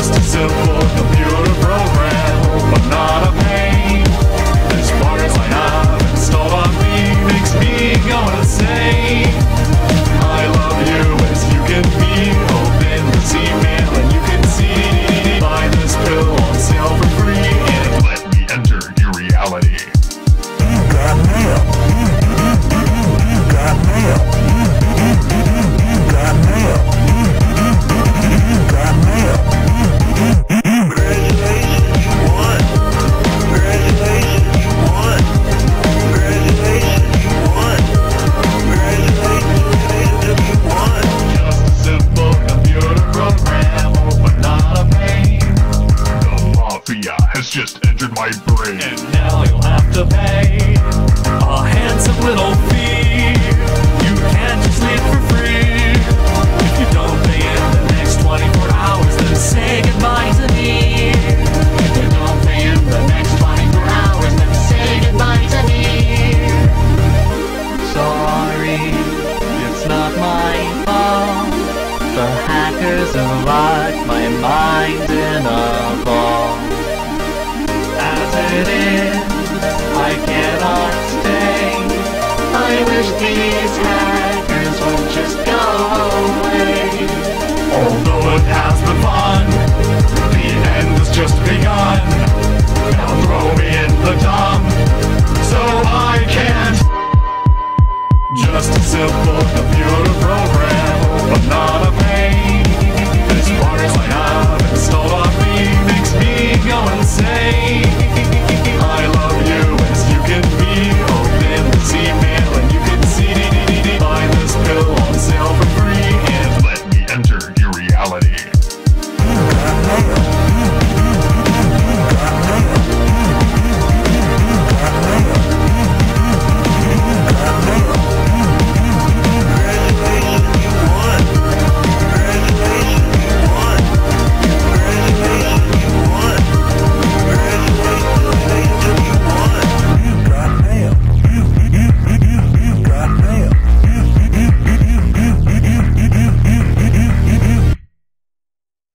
simple computer program, but not just entered my brain. And now you'll have to pay a handsome little fee. You can't just live for free. If you don't pay in the next 24 hours, then say goodbye to me. If you don't pay in the next 24 hours, then say goodbye to me. Sorry, it's not my fault. The hackers have locked my mind in a vault. 50 years.